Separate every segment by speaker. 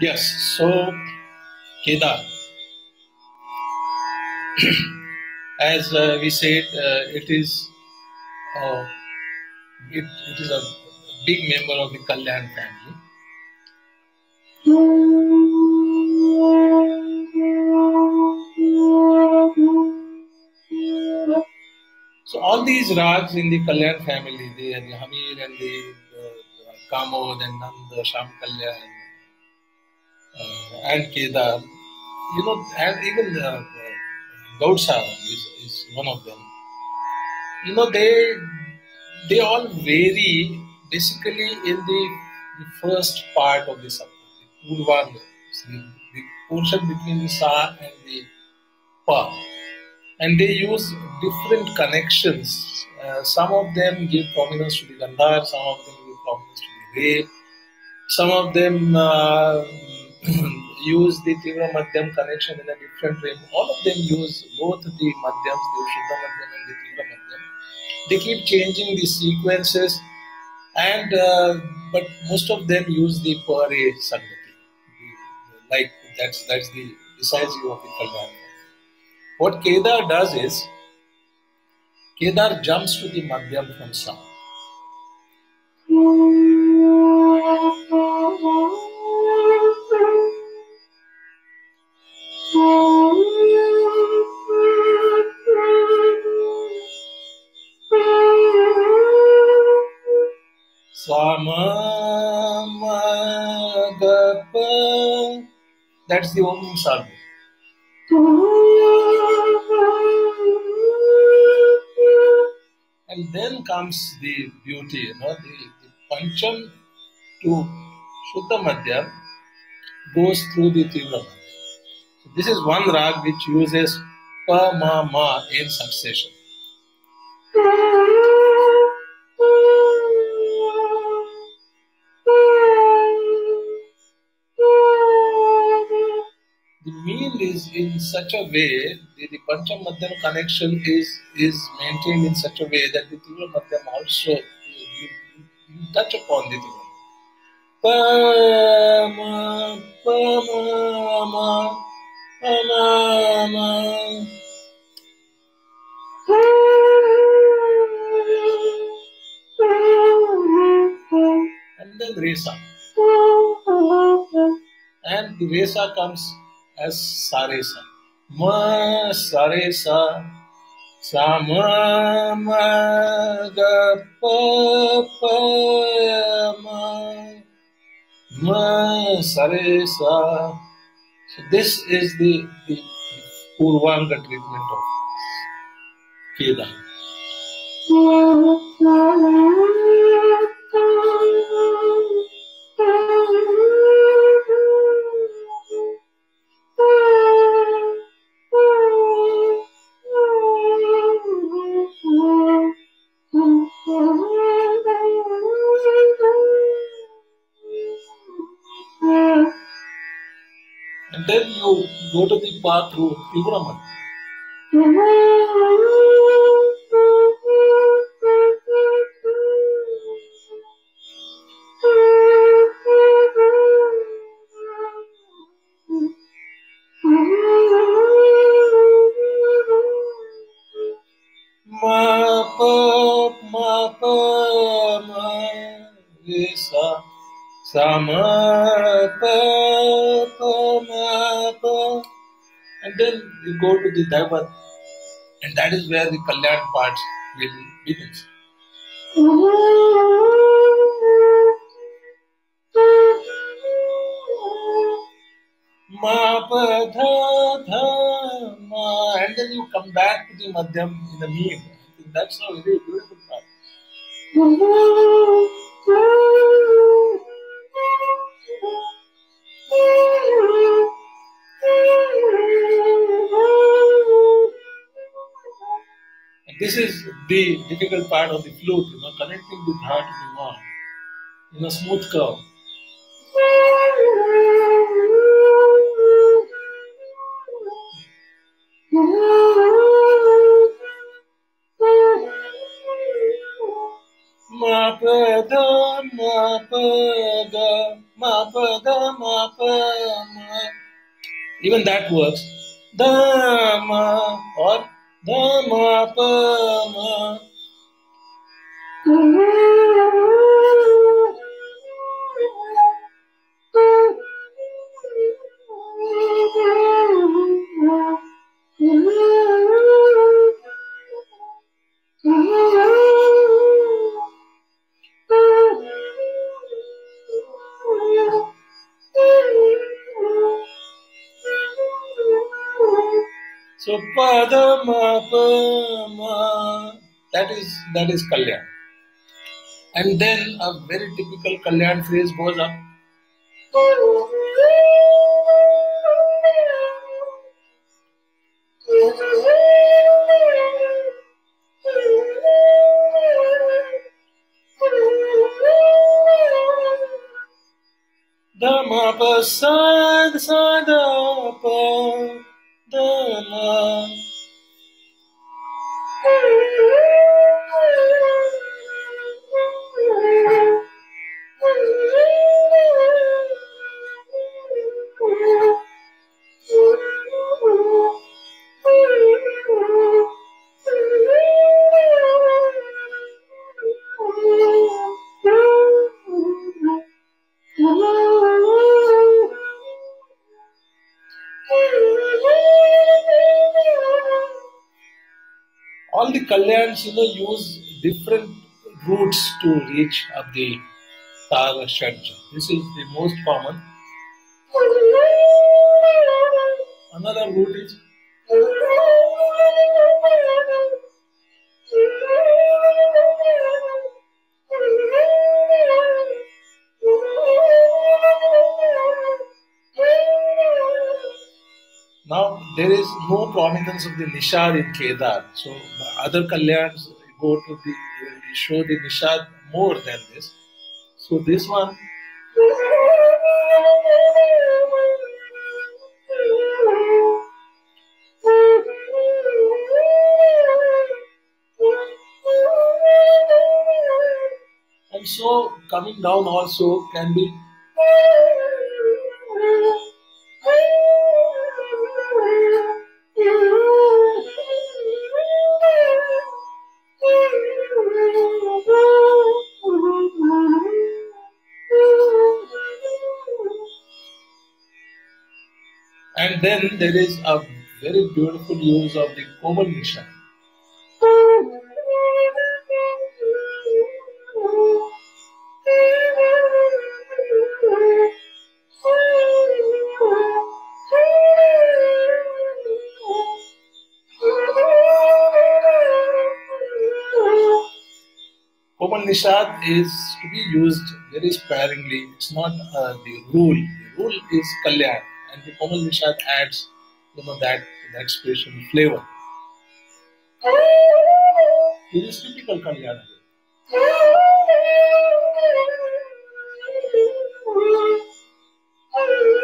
Speaker 1: Yes, so Kedar, as uh, we said, uh, it is uh, it, it is a big member of the Kalyan family. So all these rags in the Kalyan family, the, the Hamir and the uh, Kamod and Nand, Sham Kalyan and Kedar, you know, and even uh, Gaudsa is, is one of them. You know, they they all vary basically in the, the first part of the subject, the Purvanga, the, the portion between the Sa and the Pa and they use different connections. Uh, some of them give prominence to the Gandhar, some of them give prominence to the Re, some of them uh, use the Tivra Madhyam connection in a different way. All of them use both the Madhyams, the Shuddha Madhyam and the Tivra Madhyam. They keep changing the sequences, and uh, but most of them use the Pare Sangati. Like that's that's the decisive of the Kalyan. What Kedar does is, Kedar jumps to the Madhyam from Sa. That's the only Sarva. And then comes the beauty, you know, the, the to Shuddha Madhyam goes through the Tivra So this is one rag which uses Pa Ma Ma in succession. Mean is in such a way, the, the Pancham Madhyam connection is, is maintained in such a way that the Tivra Madhyam also, you, you, touch upon the Tivra Pa Ma, Pa Ma Ma, Pa Ma Ma. And then Resa. And the Resa comes as Saresa. Ma Saresa Sama Ma Ga Pa Pa Ma Ma Saresa. So this is the, the Purvanga treatment of Kedar. Then you go to the path through Tivraman. Ma pa ma pa you go to the Dhaivat and that is where the Kalyan part will begins. Ma pa dha dha ma and then you come back to the Madhyam in the mean. That's a very beautiful part. This is the difficult part of the flute, you know, connecting the dha to the ma in a smooth curve. Ma pa dha ma pa ga ma pa da ma pa ma. Even that works. Da ma or da ma pa ma. So Padama Pama. That is that is Kalyan. And then a very typical Kalyan phrase goes up. Dama pa sad sada pa dama. Kalyans, you know, use different routes to reach up the Tara Shadja. This is the most common. Another route is Now there is no prominence of the Nishad in Kedar, so the other Kalyans go to the show the Nishad more than this. So this one and so coming down also can be then there is a very beautiful use of the Komal Nishad. Komal Nishad is to be used very sparingly. It's not uh, the rule. The rule is Kalyan, and the Komal Nishad adds, you know, that that special flavor. It is typical Kalyan. And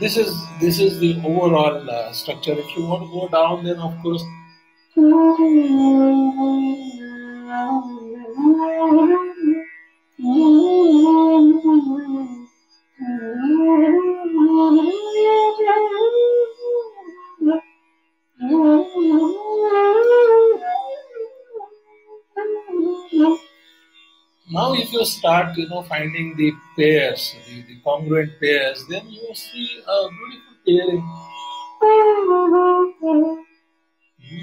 Speaker 1: this is this is the overall uh, structure. If you want to go down, then of course if you start, you know, finding the pairs, the, the congruent pairs, then you see a beautiful pairing.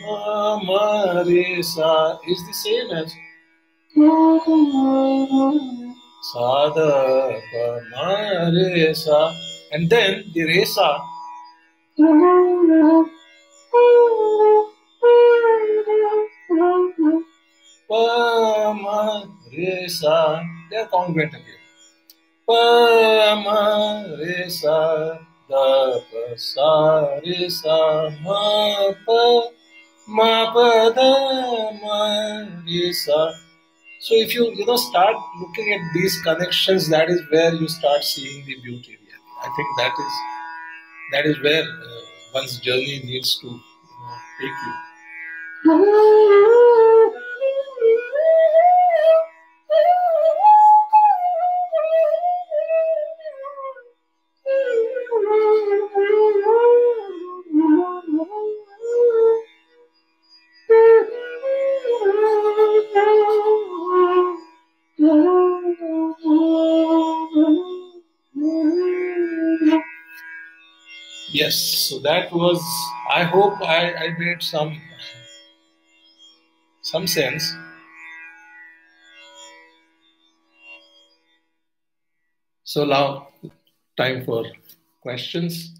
Speaker 1: Ma, ma, re, sa is the same as sa, da, ma, re, sa. And then the re, sa ma, They are congruent again. Da, ma, pa, ma, pa, da, ma. So if you you know start looking at these connections, that is where you start seeing the beauty. I think that is that is where uh, one's journey needs to take you. Yes, so that was. I hope I, I made some some sense. So now, time for questions.